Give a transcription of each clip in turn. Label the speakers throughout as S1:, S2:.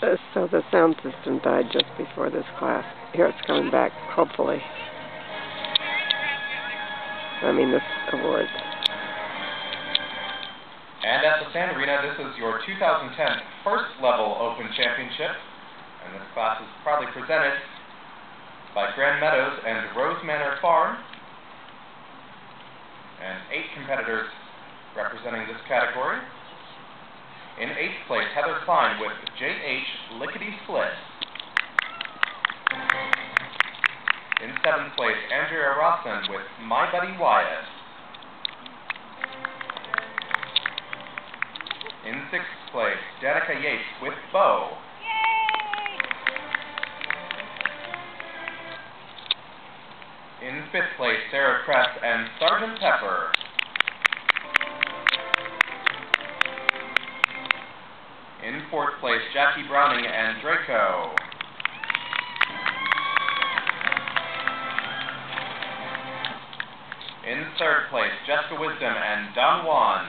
S1: Uh, so the sound system died just before this class. Here it's coming back, hopefully. I mean, this award.
S2: And at the Sand Arena, this is your 2010 First Level Open Championship. And this class is proudly presented by Grand Meadows and Rose Manor Farm. And eight competitors representing this category. In eighth place, Heather Klein with J.H. Lickety Split. In seventh place, Andrea Rawson with My Buddy Wyatt. In sixth place, Danica Yates with Bo. In fifth place, Sarah Kress and Sergeant Pepper. Fourth place, Jackie Browning and Draco. In third place, Jessica Wisdom and Don Juan.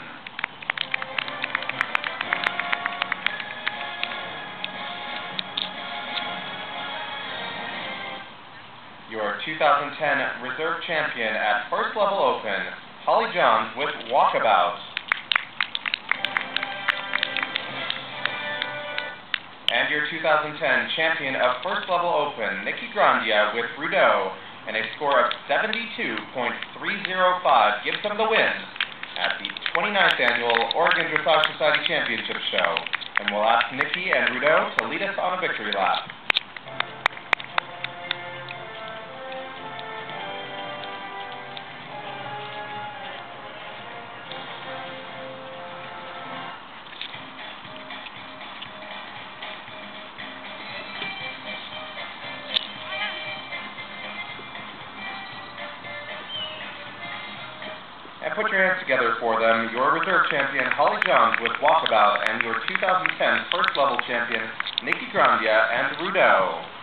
S2: Your 2010 Reserve Champion at First Level Open, Holly Johns with Walkabout. 2010 Champion of First Level Open, Nikki Grandia with Rudeau, and a score of 72.305 gives them the win at the 29th Annual Oregon Dressage Society Championship Show. And we'll ask Nikki and Rudeau to lead us on a victory lap. Put your hands together for them, your reserve champion, Holly Jones with Walkabout, and your 2010 first level champion, Nikki Grandia and Rudeau.